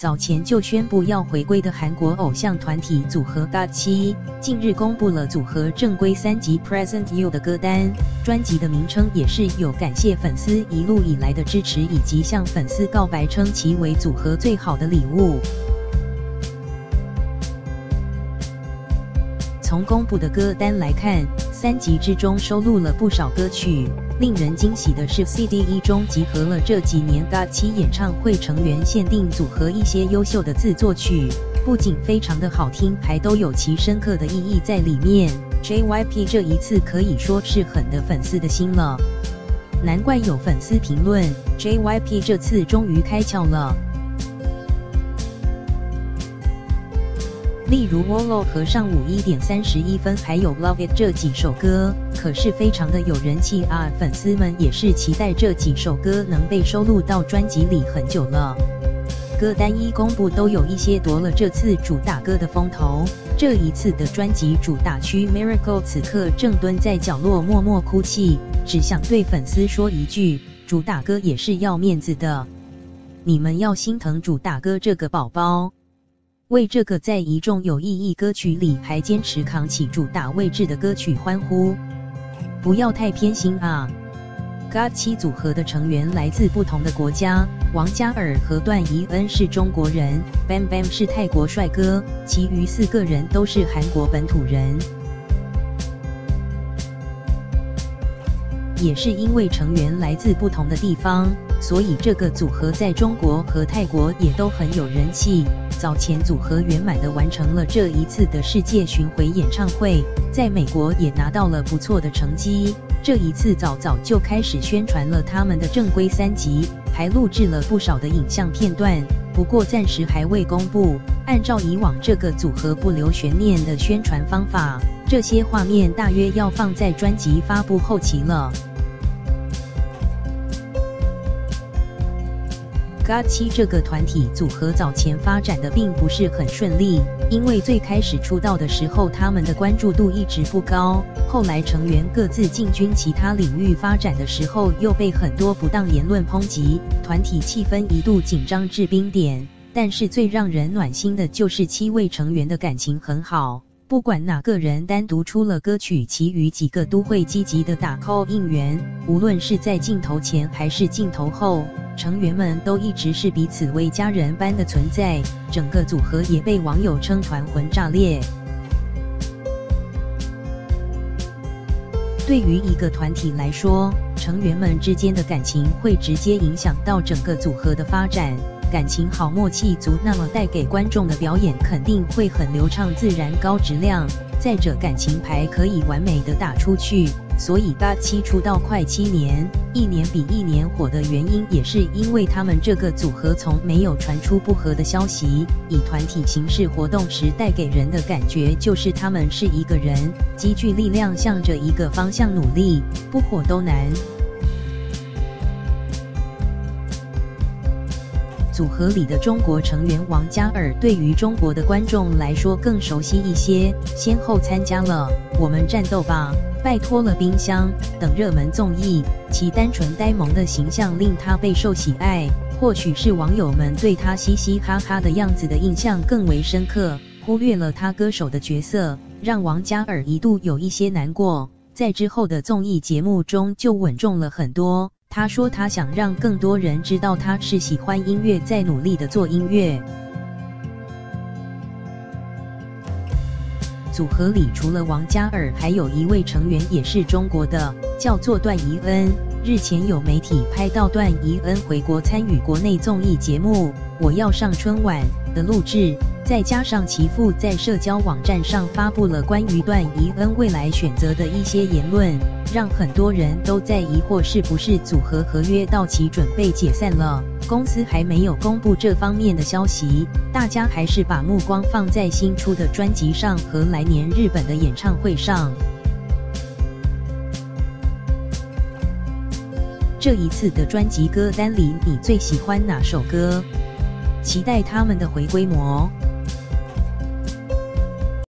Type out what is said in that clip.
早前就宣布要回归的韩国偶像团体组合 GOT7，近日公布了组合正规三辑《Present You》的歌单，专辑的名称也是有感谢粉丝一路以来的支持，以及向粉丝告白，称其为组合最好的礼物。从公布的歌单来看，三辑之中收录了不少歌曲。令人惊喜的是，CD 一中集合了这几年 GOT7 演唱会成员限定组合一些优秀的自作曲，不仅非常的好听，还都有其深刻的意义在里面。JYP 这一次可以说是狠的粉丝的心了，难怪有粉丝评论，JYP 这次终于开窍了。例如《Wolo》和上午一点三十一分，还有《Love It》这几首歌，可是非常的有人气啊！粉丝们也是期待这几首歌能被收录到专辑里很久了。歌单一公布，都有一些夺了这次主打歌的风头。这一次的专辑主打曲《Miracle》，此刻正蹲在角落默默哭泣，只想对粉丝说一句：主打歌也是要面子的，你们要心疼主打歌这个宝宝。为这个在一众有意义歌曲里还坚持扛起主打位置的歌曲欢呼，不要太偏心啊！GOT7 组合的成员来自不同的国家，王嘉尔和段宜恩是中国人，Bam Bam 是泰国帅哥，其余四个人都是韩国本土人。也是因为成员来自不同的地方，所以这个组合在中国和泰国也都很有人气。早前组合圆满的完成了这一次的世界巡回演唱会，在美国也拿到了不错的成绩。这一次早早就开始宣传了他们的正规三辑，还录制了不少的影像片段，不过暂时还未公布。按照以往这个组合不留悬念的宣传方法，这些画面大约要放在专辑发布后期了。GOT7 这个团体组合早前发展的并不是很顺利，因为最开始出道的时候，他们的关注度一直不高。后来成员各自进军其他领域发展的时候，又被很多不当言论抨击，团体气氛一度紧张至冰点。但是最让人暖心的就是七位成员的感情很好。不管哪个人单独出了歌曲，其余几个都会积极的打 call 应援。无论是在镜头前还是镜头后，成员们都一直是彼此为家人般的存在。整个组合也被网友称团魂炸裂。对于一个团体来说，成员们之间的感情会直接影响到整个组合的发展。感情好，默契足，那么带给观众的表演肯定会很流畅、自然、高质量。再者，感情牌可以完美的打出去。所以八七出道快七年，一年比一年火的原因，也是因为他们这个组合从没有传出不和的消息。以团体形式活动时，带给人的感觉就是他们是一个人，积聚力量，向着一个方向努力，不火都难。组合里的中国成员王嘉尔，对于中国的观众来说更熟悉一些，先后参加了《我们战斗吧》《拜托了冰箱》等热门综艺，其单纯呆萌的形象令他备受喜爱。或许是网友们对他嘻嘻哈哈的样子的印象更为深刻，忽略了他歌手的角色，让王嘉尔一度有一些难过。在之后的综艺节目中就稳重了很多。他说：“他想让更多人知道他是喜欢音乐，在努力的做音乐。”组合里除了王嘉尔，还有一位成员也是中国的，叫做段宜恩。日前有媒体拍到段宜恩回国参与国内综艺节目《我要上春晚》的录制，再加上其父在社交网站上发布了关于段宜恩未来选择的一些言论，让很多人都在疑惑是不是组合合约到期准备解散了。公司还没有公布这方面的消息，大家还是把目光放在新出的专辑上和来年日本的演唱会上。这一次的专辑歌单里，你最喜欢哪首歌？期待他们的回归魔。